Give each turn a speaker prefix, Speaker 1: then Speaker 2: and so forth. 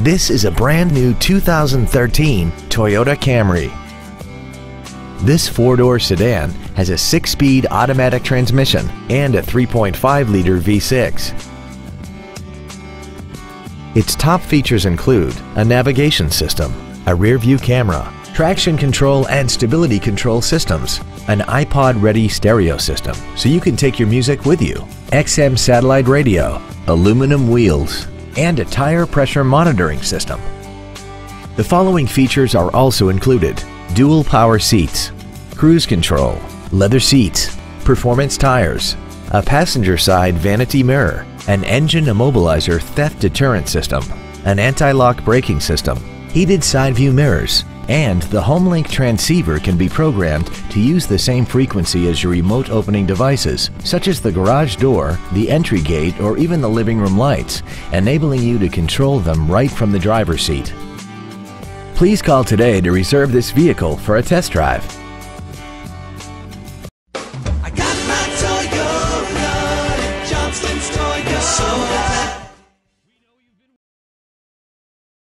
Speaker 1: This is a brand new 2013 Toyota Camry. This four-door sedan has a six-speed automatic transmission and a 3.5-liter V6. Its top features include a navigation system, a rear-view camera, traction control and stability control systems, an iPod-ready stereo system so you can take your music with you, XM satellite radio, aluminum wheels, and a tire pressure monitoring system. The following features are also included. Dual power seats, cruise control, leather seats, performance tires, a passenger side vanity mirror, an engine immobilizer theft deterrent system, an anti-lock braking system, heated side view mirrors, and the HomeLink transceiver can be programmed to use the same frequency as your remote opening devices, such as the garage door, the entry gate, or even the living room lights, enabling you to control them right from the driver's seat. Please call today to reserve this vehicle for a test drive.